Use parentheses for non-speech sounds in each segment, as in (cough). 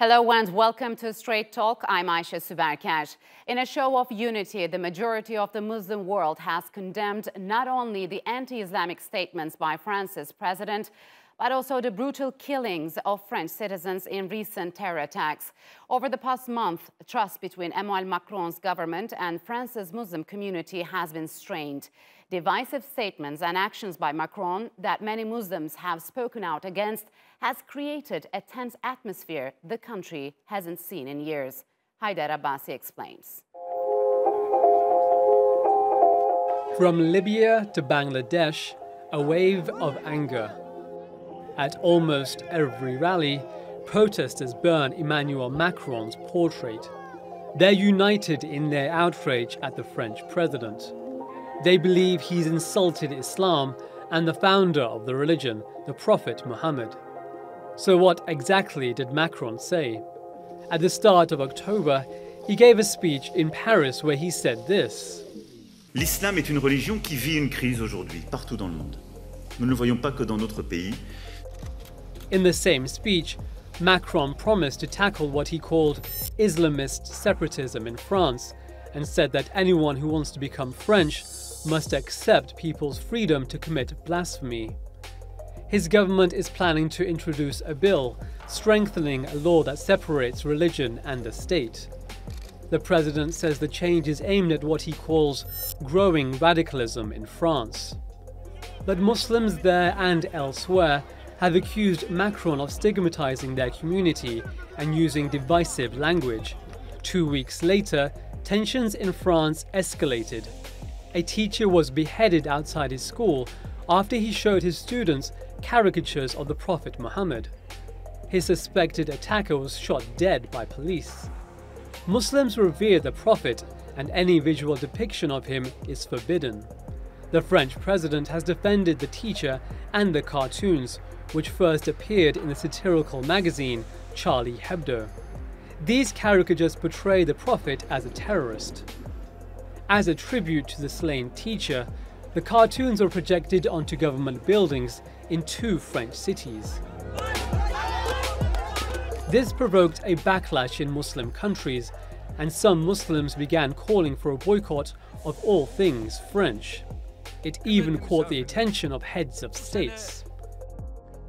Hello and welcome to Strait Talk. I'm Aisha Subarkash. In a show of unity, the majority of the Muslim world has condemned not only the anti-Islamic statements by France's president, but also the brutal killings of French citizens in recent terror attacks. Over the past month, trust between Emmanuel Macron's government and France's Muslim community has been strained. Divisive statements and actions by Macron that many Muslims have spoken out against has created a tense atmosphere the country hasn't seen in years. Haider Abbasi explains. From Libya to Bangladesh, a wave of anger. At almost every rally, protesters burn Emmanuel Macron's portrait. They're united in their outrage at the French president. They believe he's insulted Islam and the founder of the religion, the Prophet Muhammad. So, what exactly did Macron say? At the start of October, he gave a speech in Paris where he said this L'islam est une religion qui vit une crise aujourd'hui, partout dans le monde. Nous ne le voyons pas que dans notre pays. In the same speech, Macron promised to tackle what he called Islamist separatism in France and said that anyone who wants to become French must accept people's freedom to commit blasphemy his government is planning to introduce a bill strengthening a law that separates religion and the state. The president says the change is aimed at what he calls growing radicalism in France. But Muslims there and elsewhere have accused Macron of stigmatizing their community and using divisive language. Two weeks later, tensions in France escalated. A teacher was beheaded outside his school after he showed his students caricatures of the Prophet Muhammad. His suspected attacker was shot dead by police. Muslims revere the Prophet, and any visual depiction of him is forbidden. The French president has defended the teacher and the cartoons, which first appeared in the satirical magazine Charlie Hebdo. These caricatures portray the Prophet as a terrorist. As a tribute to the slain teacher, the cartoons were projected onto government buildings in two French cities. This provoked a backlash in Muslim countries, and some Muslims began calling for a boycott of all things French. It even caught the attention of heads of states.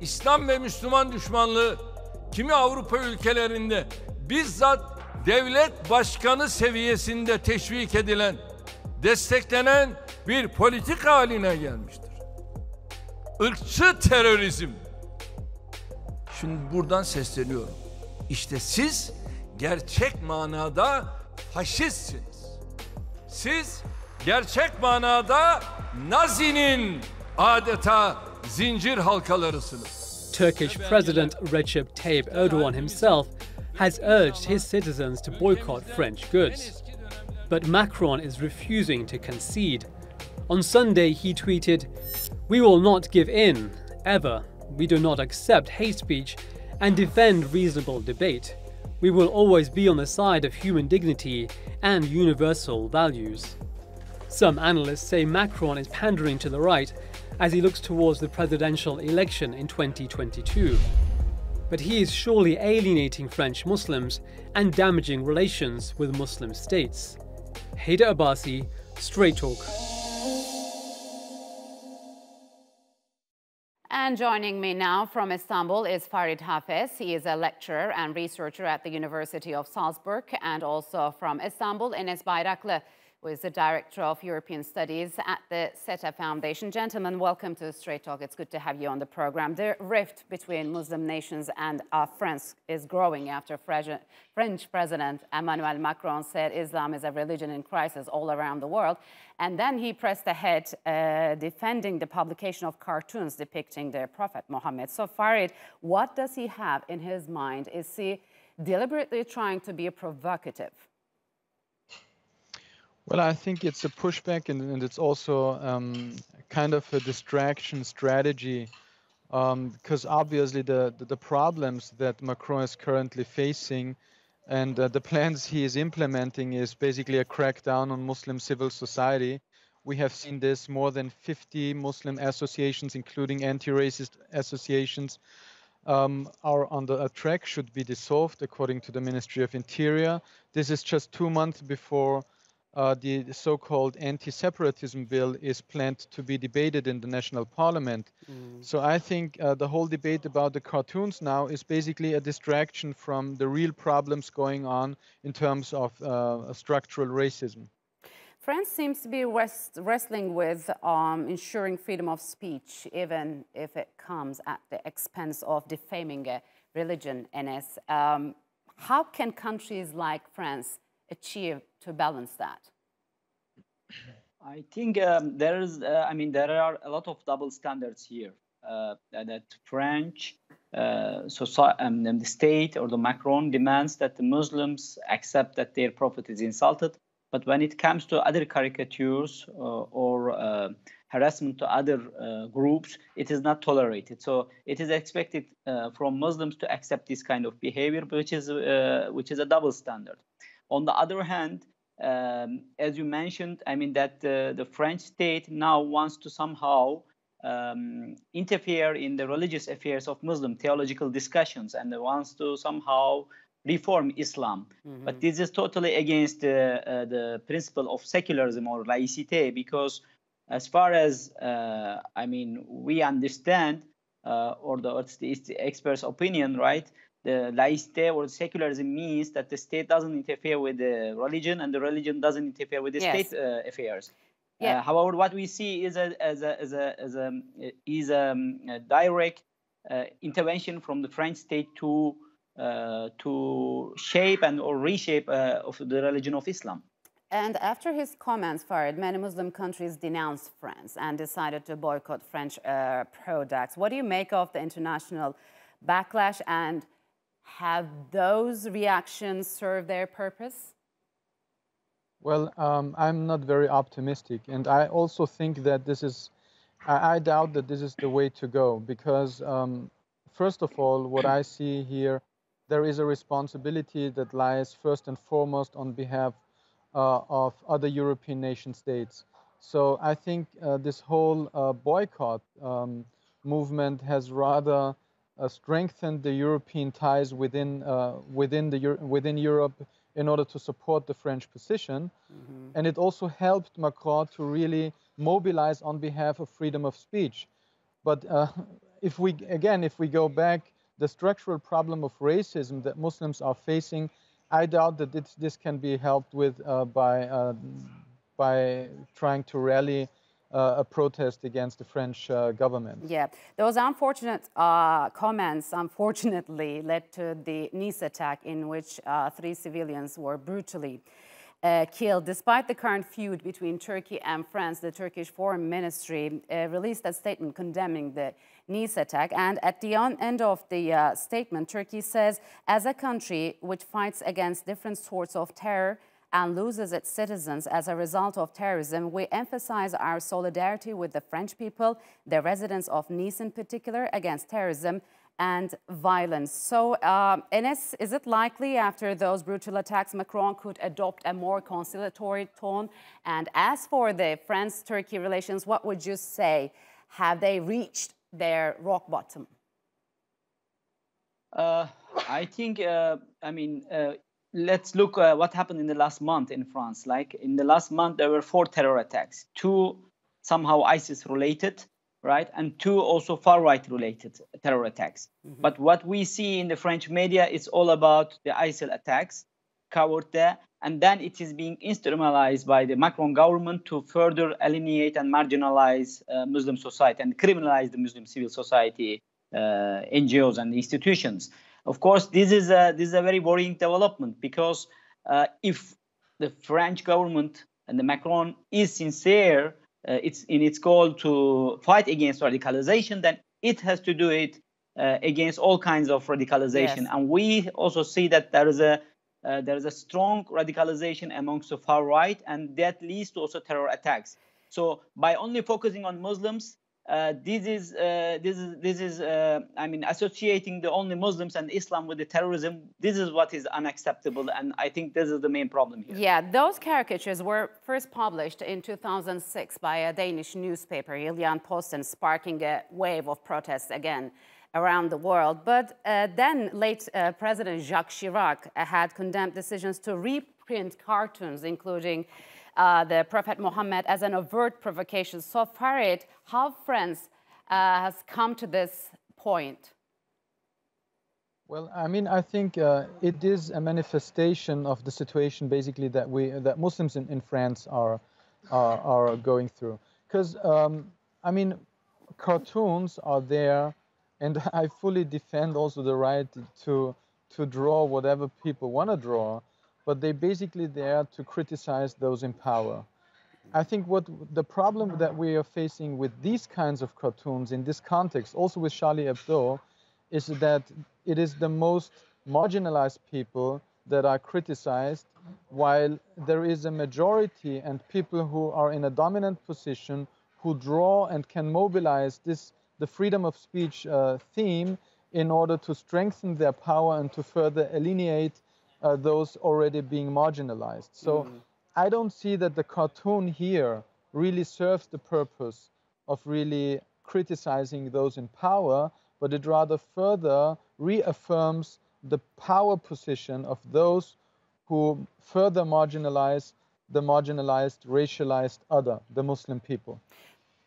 İslam ve Müslüman düşmanlığı kimi Avrupa ülkelerinde bizzat devlet başkanı seviyesinde teşvik edilen, desteklenen bir politik haline gelmiştir. Irkçı terörizm. Şimdi buradan sesleniyorum. İşte siz gerçek manada faşistsiniz. Siz gerçek manada Nazi'nin adeta zincir halkalarısınız. Turkish President Recep Tayyip Erdogan himself has urged his citizens to boycott French goods. But Macron is refusing to concede. On Sunday, he tweeted, We will not give in, ever. We do not accept hate speech and defend reasonable debate. We will always be on the side of human dignity and universal values. Some analysts say Macron is pandering to the right as he looks towards the presidential election in 2022. But he is surely alienating French Muslims and damaging relations with Muslim states. Haider Abbasi, Strait Talk. And joining me now from Istanbul is Farid Hafez. He is a lecturer and researcher at the University of Salzburg and also from Istanbul, Enes Bayraklı who is the Director of European Studies at the SETA Foundation. Gentlemen, welcome to Strait Talk. It's good to have you on the program. The rift between Muslim nations and France is growing after French President Emmanuel Macron said Islam is a religion in crisis all around the world. And then he pressed ahead uh, defending the publication of cartoons depicting the Prophet Muhammad. So Farid, what does he have in his mind? Is he deliberately trying to be provocative? Well, I think it's a pushback and, and it's also um, kind of a distraction strategy um, because obviously the, the, the, problems that Macron is currently facing and uh, the plans he is implementing is basically a crackdown on Muslim civil society. We have seen this more than 50 Muslim associations, including anti-racist associations, um, are on the track should be dissolved according to the Ministry of Interior. This is just two months before uh, the so-called anti-separatism bill is planned to be debated in the national parliament. Mm. So I think uh, the whole debate about the cartoons now is basically a distraction from the real problems going on in terms of uh, structural racism. France seems to be rest, wrestling with um, ensuring freedom of speech, even if it comes at the expense of defaming a religion. Enes, um, how can countries like France achieve to balance that? I think um, there is, uh, I mean, there are a lot of double standards here. Uh, that French uh, society, um, the state or the Macron demands that the Muslims accept that their prophet is insulted, but when it comes to other caricatures uh, or uh, harassment to other uh, groups, it is not tolerated. So it is expected from Muslims to accept this kind of behavior, which is which is a double standard. On the other hand, um, as you mentioned, I mean that uh, the French state now wants to somehow um, interfere in the religious affairs of Muslim theological discussions and wants to somehow reform Islam. Mm-hmm. But this is totally against the, uh, the principle of secularism or laicite because as far as uh, I mean, we understand, uh, or the, the expert's opinion, right? The laicite or secularism means that the state doesn't interfere with the religion and the religion doesn't interfere with the yes. state uh, affairs. Yeah. Uh, however, what we see is a as a as a as a is a, a direct uh, intervention from the French state to uh, to shape and or reshape uh, of the religion of Islam. And after his comments, Farid, many Muslim countries denounced France and decided to boycott French uh, products. What do you make of the international backlash and have those reactions served their purpose? Well, um, I'm not very optimistic. And I also think that this is, I, I doubt that this is the way to go because, um, first of all, what I see here, there is a responsibility that lies first and foremost on behalf uh, of other European nation states. So I think uh, this whole uh, boycott um, movement has rather strengthened the European ties within uh, within the within Europe in order to support the French position, mm-hmm. and it also helped Macron to really mobilize on behalf of freedom of speech. But uh, (laughs) if we again, if we go back, the structural problem of racism that Muslims are facing, I doubt that this, this can be helped with uh, by uh, by trying to rally uh, a protest against the French uh, government. Yeah, those unfortunate uh, comments, unfortunately, (laughs) led to the Nice attack in which uh, three civilians were brutally uh, killed. Despite the current feud between Turkey and France, the Turkish Foreign Ministry uh, released a statement condemning the Nice attack. And at the end of the statement, Turkey says, as a country which fights against different sorts of terror, and loses its citizens as a result of terrorism, we emphasize our solidarity with the French people, the residents of Nice in particular, against terrorism and violence. So, Enes, is it likely after those brutal attacks, Macron could adopt a more conciliatory tone? And as for the France-Turkey relations, what would you say? Have they reached their rock bottom? Uh, I think, uh, I mean, uh, let's look uh, what happened in the last month in France. Like in the last month, there were four terror attacks, two somehow ISIS related, right, and two also far right related terror attacks. Mm-hmm. But what we see in the French media is all about the ISIL attacks covered there, and then it is being instrumentalized by the Macron government to further alienate and marginalize uh, Muslim society and criminalize the Muslim civil society, uh, NGOs and institutions. Of course, this is a this is a very worrying development because uh, if the French government and the Macron is sincere, uh, it's in its goal to fight against radicalization, then it has to do it uh, against all kinds of radicalization. Yes. And we also see that there is a uh, there is a strong radicalization amongst the far right, and that leads to also terror attacks. So by only focusing on Muslims, uh, this is uh, this is this is uh, I mean associating the only Muslims and Islam with the terrorism. This is what is unacceptable, and I think this is the main problem here. Yeah, those caricatures were first published in 2006 by a Danish newspaper, Jyllands-Posten, sparking a wave of protests again around the world. But uh, then late uh, President Jacques Chirac had condemned decisions to reprint cartoons, including uh, the Prophet Muhammad, as an overt provocation. So Farid, how France uh, has come to this point? Well, I mean, I think uh, it is a manifestation of the situation, basically, that we that Muslims in, in France are are, are going through. Because um, I mean, cartoons are there, and (laughs) I fully defend also the right to to draw whatever people want to draw, but they're basically there to criticize those in power. I think what the problem that we are facing with these kinds of cartoons in this context, also with Charlie Hebdo, is that it is the most marginalized people that are criticized, while there is a majority and people who are in a dominant position who draw and can mobilize this the freedom of speech uh, theme in order to strengthen their power and to further alienate uh, those already being marginalized. So mm. I don't see that the cartoon here really serves the purpose of really criticizing those in power, but it rather further reaffirms the power position of those who further marginalize the marginalized, racialized other, the Muslim people.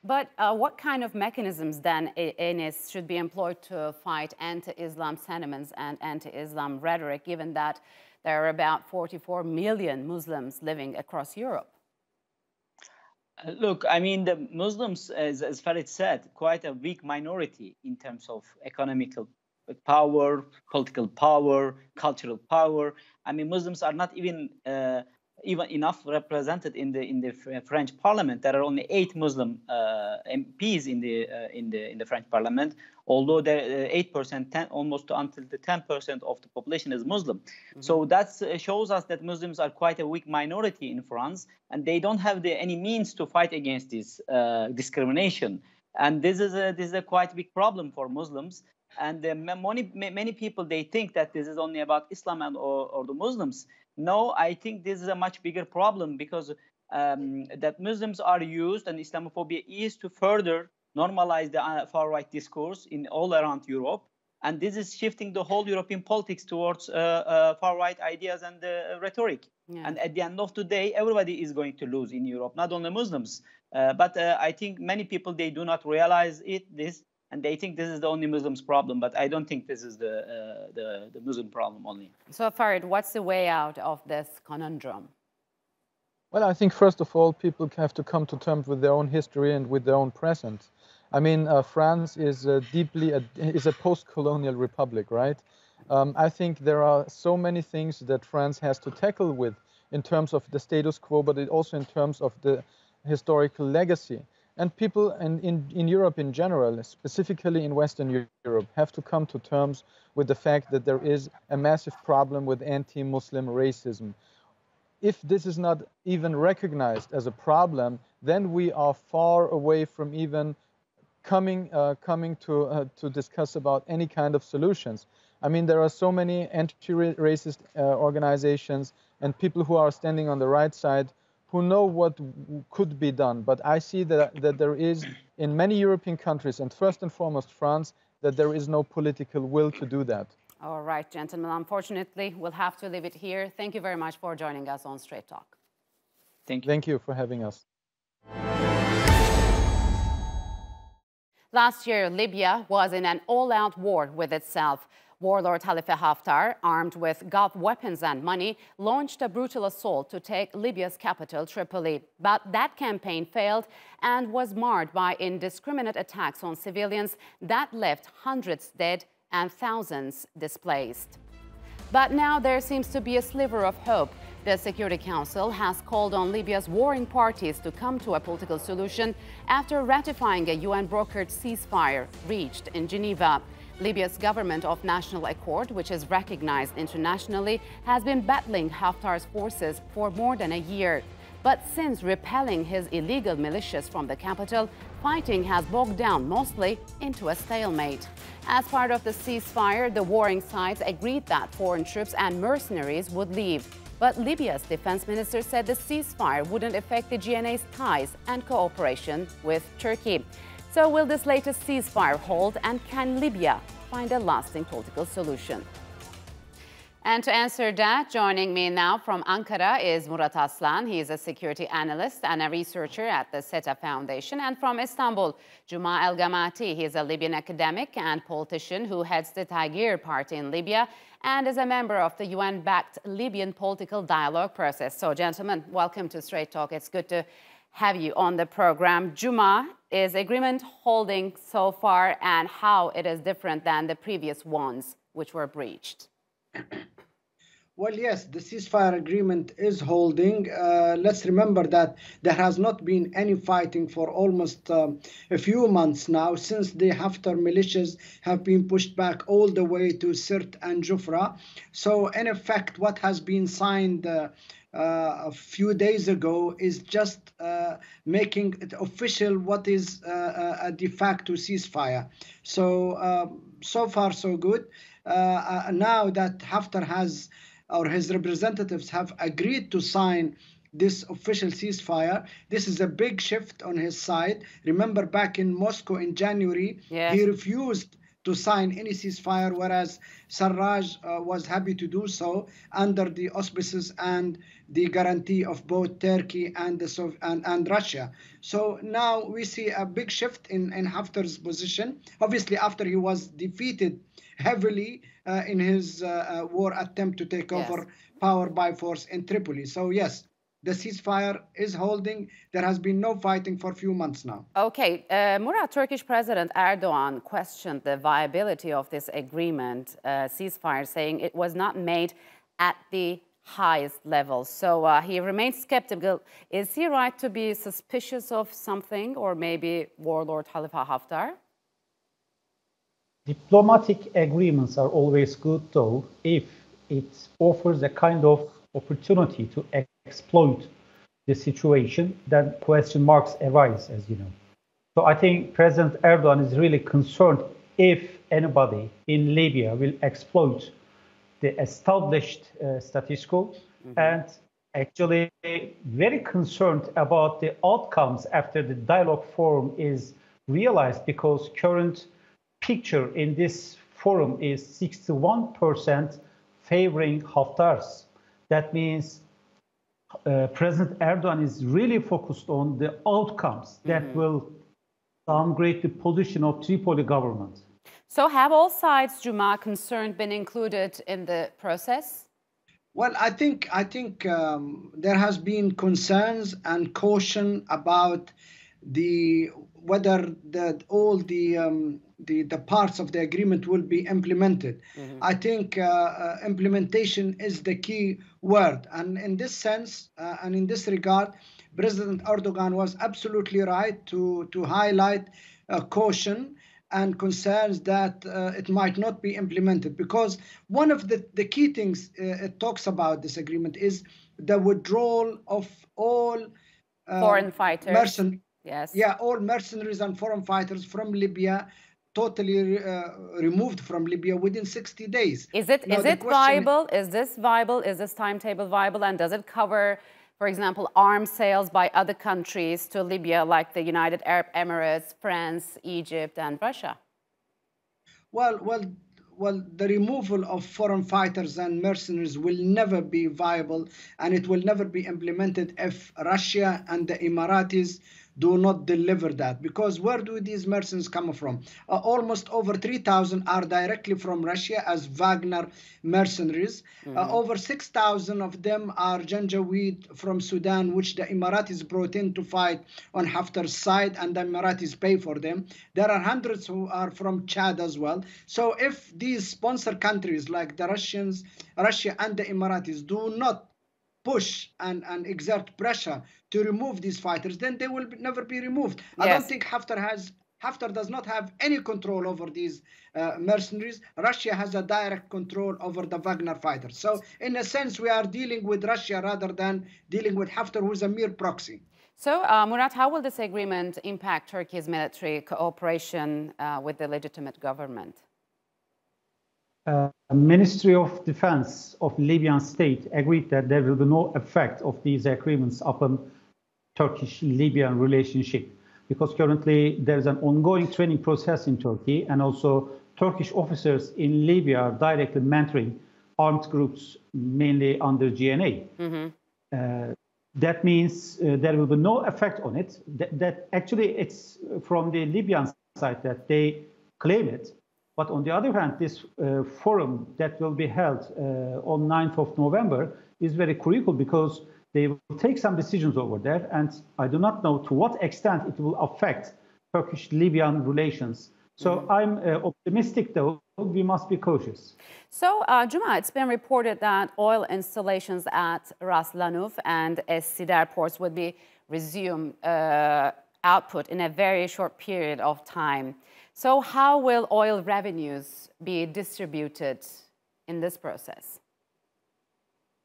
But uh, what kind of mechanisms then Enes should be employed to fight anti-Islam sentiments and anti-Islam rhetoric, given that there are about 44 million Muslims living across Europe? Uh, look, I mean, the Muslims, as, as Farid said, quite a weak minority in terms of economical power, political power, cultural power. I mean, Muslims are not even uh, even enough represented in the in the French Parliament. There are only eight Muslim uh, MPs in the uh, in the in the French Parliament, although the uh, eight percent, almost until the ten percent of the population is Muslim. Mm-hmm. So that uh, shows us that Muslims are quite a weak minority in France, and they don't have the, any means to fight against this uh, discrimination. And this is a this is a quite big problem for Muslims. And many many people they think that this is only about Islam and or, or the Muslims no, I think this is a much bigger problem because um, that Muslims are used and Islamophobia is to further normalize the uh, far right discourse in all around Europe. And this is shifting the whole European politics towards uh, uh, far right ideas and uh, rhetoric. Yeah. And at the end of the day, everybody is going to lose in Europe, not only Muslims. Uh, but uh, I think many people they do not realize it. This and they think this is the only Muslims problem, but I don't think this is the, uh, the, the, Muslim problem only. So Farid, what's the way out of this conundrum? Well, I think first of all, people have to come to terms with their own history and with their own present. I mean, uh, France is a deeply a, is a post-colonial republic, right? Um, I think there are so many things that France has to tackle with in terms of the status quo, but also in terms of the historical legacy. And people in, in, in Europe in general, specifically in Western Europe, have to come to terms with the fact that there is a massive problem with anti-Muslim racism. If this is not even recognized as a problem, then we are far away from even coming uh, coming to uh, to discuss about any kind of solutions. I mean, there are so many anti-racist uh, organizations and people who are standing on the right side who know what could be done. But I see that, that there is, in many European countries, and first and foremost France, that there is no political will to do that. All right, gentlemen. Unfortunately, we'll have to leave it here. Thank you very much for joining us on Strait Talk. Thank you. Thank you for having us. Last year, Libya was in an all-out war with itself. Warlord Khalifa Haftar, armed with Gulf weapons and money, launched a brutal assault to take Libya's capital, Tripoli. But that campaign failed and was marred by indiscriminate attacks on civilians that left hundreds dead and thousands displaced. But now there seems to be a sliver of hope. The Security Council has called on Libya's warring parties to come to a political solution after ratifying a UN-brokered ceasefire reached in Geneva. Libya's government of national accord, which is recognized internationally, has been battling Haftar's forces for more than a year. But since repelling his illegal militias from the capital, fighting has bogged down mostly into a stalemate. As part of the ceasefire, the warring sides agreed that foreign troops and mercenaries would leave. But Libya's defense minister said the ceasefire wouldn't affect the GNA's ties and cooperation with Turkey. So will this latest ceasefire hold and can Libya find a lasting political solution? And to answer that, joining me now from Ankara is Murat Aslan. He is a security analyst and a researcher at the SETA Foundation. And from Istanbul, Guma El Gamaty. He is a Libyan academic and politician who heads the Taghyeer party in Libya and is a member of the UN-backed Libyan political dialogue process. So, gentlemen, welcome to Strait Talk. It's good to have you on the program. Guma, is agreement holding so far and how it is different than the previous ones which were breached? (coughs) Well, yes, the ceasefire agreement is holding. Uh, let's remember that there has not been any fighting for almost um, a few months now since the Haftar militias have been pushed back all the way to Sirte and Jufra. So, in effect, what has been signed uh, uh, a few days ago is just uh, making it official what is uh, a de facto ceasefire. So, um, so far, so good. Uh, now that Haftar has or his representatives have agreed to sign this official ceasefire. This is a big shift on his side. Remember, back in Moscow in January, yes. he refused to sign any ceasefire, whereas Sarraj uh, was happy to do so under the auspices and the guarantee of both Turkey and, the and, and Russia. So now we see a big shift in, in Haftar's position. Obviously, after he was defeated heavily uh, in his uh, uh, war attempt to take yes. over power by force in Tripoli. So, yes, the ceasefire is holding. There has been no fighting for a few months now. Okay. Uh, Murat, Turkish President Erdogan questioned the viability of this agreement, uh, ceasefire, saying it was not made at the highest level. So uh, he remains skeptical. Is he right to be suspicious of something or maybe warlord Khalifa Haftar? Diplomatic agreements are always good, though, if it offers a kind of opportunity to exploit the situation, then question marks arise, as you know. So I think President Erdogan is really concerned if anybody in Libya will exploit the established uh, status quo mm-hmm. and actually very concerned about the outcomes after the dialogue forum is realized because current picture in this forum is 61% favoring Haftar's. That means uh, President Erdogan is really focused on the outcomes that mm-hmm. will downgrade the position of Tripoli government. So have all sides, Guma, concerned been included in the process? Well, I think I think um, there has been concerns and caution about the whether that all the um, the, the parts of the agreement will be implemented. Mm-hmm. I think uh, uh, implementation is the key word. And in this sense, uh, and in this regard, President Erdogan was absolutely right to, to highlight uh, caution and concerns that uh, it might not be implemented. Because one of the, the key things uh, it talks about this agreement is the withdrawal of all foreign fighters. Mercen- yes. Yeah, all mercenaries and foreign fighters from Libya totally uh, removed from Libya within 60 days. Is it now, is it viable? Is this viable? Is this timetable viable? And does it cover, for example, arms sales by other countries to Libya, like the United Arab Emirates, France, Egypt, and Russia? Well, well, well, the removal of foreign fighters and mercenaries will never be viable, and it will never be implemented if Russia and the Emiratis do not deliver that. Because where do these mercenaries come from? Uh, almost over 3000 are directly from russia as wagner mercenaries. Uh, mm-hmm. uh, over 6000 of them are janjaweed from sudan which the emiratis brought in to fight on haftar's side and the emiratis pay for them. There are hundreds who are from chad as well. So if these sponsor countries like the russians russia and the emiratis do not push and, and exert pressure to remove these fighters, then they will never be removed. Yes. I don't think Haftar has Haftar does not have any control over these uh, mercenaries. Russia has a direct control over the Wagner fighters. So, in a sense, we are dealing with Russia rather than dealing with Haftar, who is a mere proxy. So, uh, Murat, how will this agreement impact Turkey's military cooperation uh, with the legitimate government? Uh, Ministry of Defense of Libyan state agreed that there will be no effect of these agreements upon Turkish-Libyan relationship because currently there's an ongoing training process in Turkey, and also Turkish officers in Libya are directly mentoring armed groups, mainly under GNA. Mm-hmm. Uh, that means uh, there will be no effect on it. That, that, actually it's from the Libyan side that they claim it. But on the other hand, this uh, forum that will be held uh, on 9th of November is very critical because they will take some decisions over there. And I do not know to what extent it will affect Turkish-Libyan relations. So mm-hmm. I'm uh, optimistic, though we must be cautious. So, uh, Guma, it's been reported that oil installations at Ras Lanuf and Essidar ports would be resumed uh, output in a very short period of time. So, how will oil revenues be distributed in this process?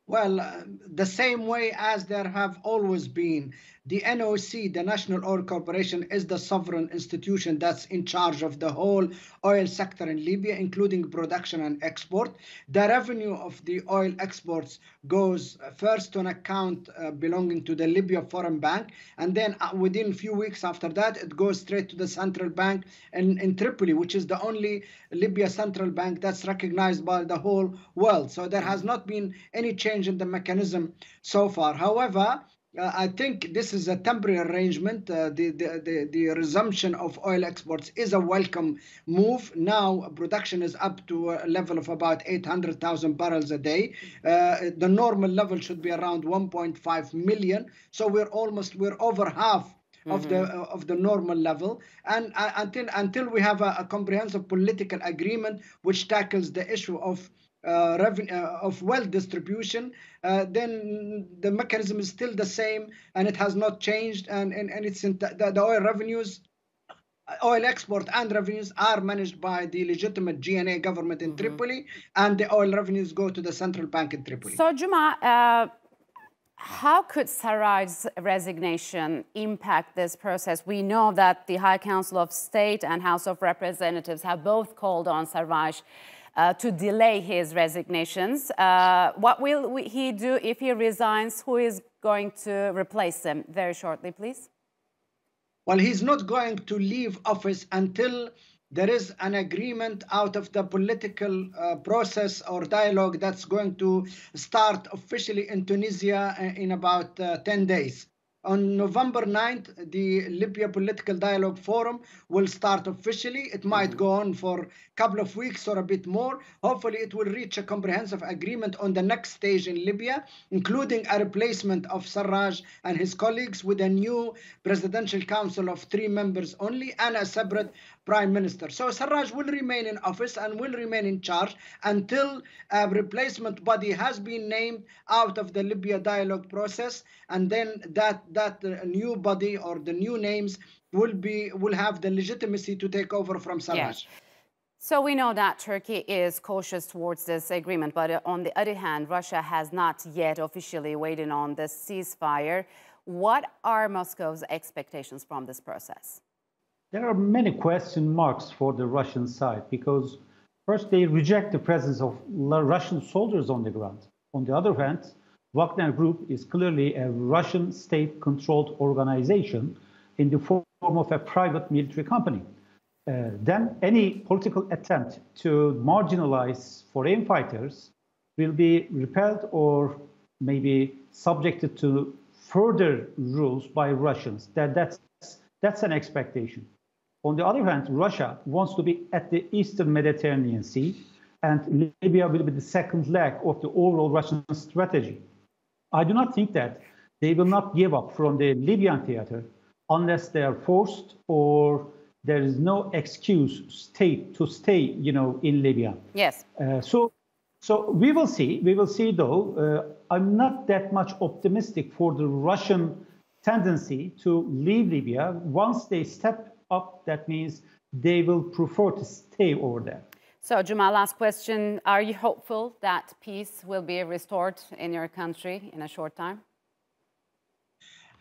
Well, uh, the same way as there have always been. The NOC, the National Oil Corporation, is the sovereign institution that's in charge of the whole oil sector in Libya, including production and export. The revenue of the oil exports goes first to an account uh, belonging to the Libya Foreign Bank, and then uh, within a few weeks after that, it goes straight to the central bank in, in Tripoli, which is the only Libya central bank that's recognized by the whole world. So there has not been any change in the mechanism so far. However, uh, I think this is a temporary arrangement. Uh, the, the, the, the, resumption of oil exports is a welcome move. Now production is up to a level of about 800,000 barrels a day. Uh, the normal level should be around 1.5 million. So we're almost, we're over half of the uh, of the normal level and uh, until until we have a, a, comprehensive political agreement which tackles the issue of uh, revenue uh, of wealth distribution, uh, then the mechanism is still the same and it has not changed. And, and, and it's in the, the oil revenues, oil export and revenues are managed by the legitimate GNA government in mm-hmm. Tripoli, and the oil revenues go to the central bank in Tripoli. So, Guma, uh, how could Sarraj's resignation impact this process? We know that the High Council of State and House of Representatives have both called on Sarraj uh, to delay his resignations. Uh, what will he do if he resigns? Who is going to replace him? Very shortly, please. Well, he's not going to leave office until there is an agreement out of the political uh, process or dialogue that's going to start officially in Tunisia uh, in about uh, 10 days. On November 9th, the Libya Political Dialogue Forum will start officially. It might mm-hmm. go on for a couple of weeks or a bit more. Hopefully, it will reach a comprehensive agreement on the next stage in Libya, including a replacement of Sarraj and his colleagues with a new presidential council of three members only and a separate prime minister. So Sarraj will remain in office and will remain in charge until a replacement body has been named out of the Libya dialogue process, and then that that uh, new body or the new names will be will have the legitimacy to take over from Sarraj. Yes. So we know that Turkey is cautious towards this agreement, but uh, on the other hand, Russia has not yet officially weighed in on the ceasefire. What are Moscow's expectations from this process? There are many question marks for the Russian side because first they reject the presence of Russian soldiers on the ground. On the other hand, Wagner Group is clearly a Russian state-controlled organization in the form of a private military company. Uh, then any political attempt to marginalize foreign fighters will be repelled or maybe subjected to further rules by Russians. That, that's, that's an expectation. On the other hand, Russia wants to be at the eastern Mediterranean Sea, and Libya will be the second leg of the overall Russian strategy. I do not think that they will not give up from the Libyan theater unless they are forced or there is no excuse state to stay, you know, in Libya. Yes. Uh, so, so we will see. We will see, though. Uh, I'm not that much optimistic for the Russian tendency to leave Libya once they step up, that means they will prefer to stay over there. So, Guma, last question. Are you hopeful that peace will be restored in your country in a short time?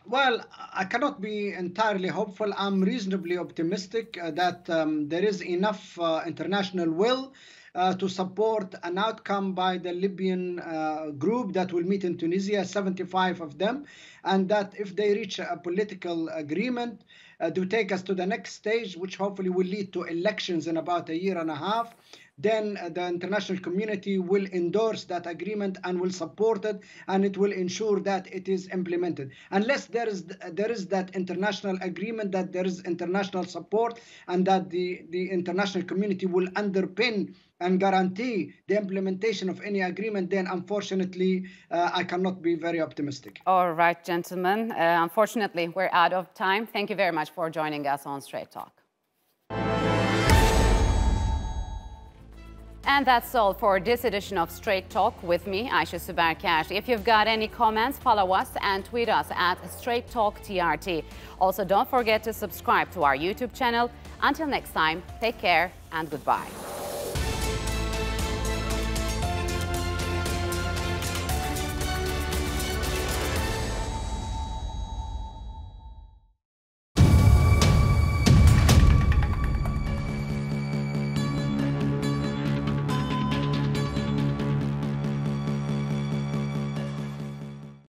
Well, I cannot be entirely hopeful. I'm reasonably optimistic uh, that um, there is enough uh, international will uh, to support an outcome by the Libyan uh, group that will meet in Tunisia, 75 of them, and that if they reach a political agreement, uh, to take us to the next stage, which hopefully will lead to elections in about a year and a half, then uh, the international community will endorse that agreement and will support it and it will ensure that it is implemented. Unless there is there is that international agreement that there is international support and that the the international community will underpin and guarantee the implementation of any agreement, then unfortunately, uh, I cannot be very optimistic. All right, gentlemen. Uh, unfortunately, we're out of time. Thank you very much for joining us on Strait Talk. And that's all for this edition of Strait Talk with me, Aisha Subarkash. If you've got any comments, follow us and tweet us at Strait Talk TRT. Also, don't forget to subscribe to our YouTube channel. Until next time, take care and goodbye.